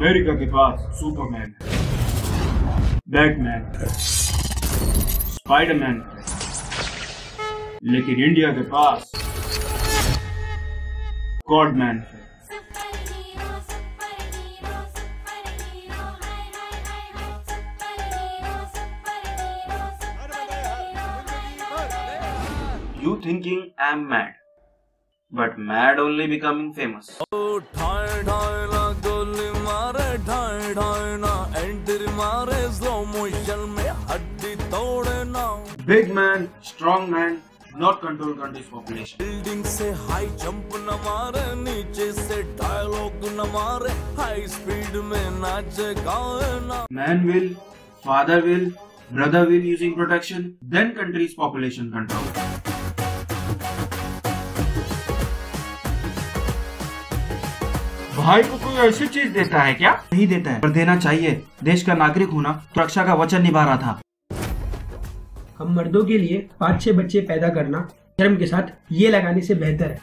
America के पास Superman है बैटमैन है स्पाइडरमैन है लेकिन इंडिया के पास गॉडमैन है You thinking I'm mad, but mad only becoming famous. ठाए ठाए ना में हड्डी तोड़े ना Big man, strong man, not control country's population. Building से हाई जंप न मारे नीचे से डायलॉग न मारे हाई स्पीड में नाचे गाए ना Man will, father will, brother will using protection, then country's population control. भाई को कोई ऐसी चीज़ देता है क्या? नहीं देता है। पर देना चाहिए। देश का नागरिक होना सुरक्षा का वचन निभा रहा था। हम मर्दों के लिए पाँच छह बच्चे पैदा करना शर्म के साथ ये लगाने से बेहतर है।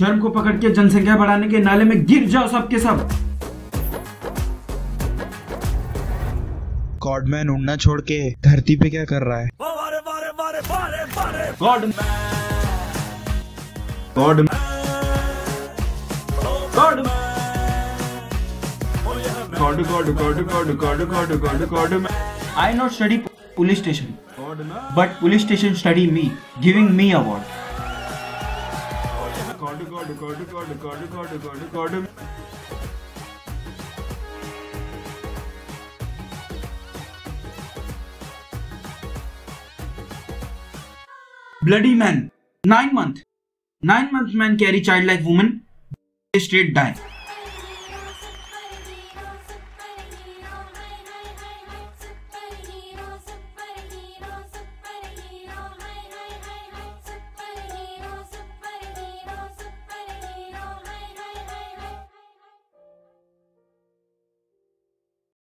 जन्म को पकड़ के जनसंख्या बढ़ाने के नाले में गिर जाओ सबके सब। गॉडमैन उड़ना छोड़ के धरती पे क्या कर रहा है? बारे बारे बारे God, God, God, God, God, God, God, God. I not study police station, but police station study me, giving me award. God, God, God, God, God, God, God, God. Bloody man, nine month, nine month man carry child like woman, they straight die.